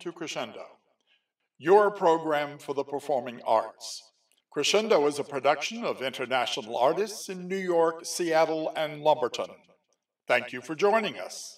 to Crescendo, your program for the performing arts. Crescendo is a production of international artists in New York, Seattle, and Lumberton. Thank you for joining us.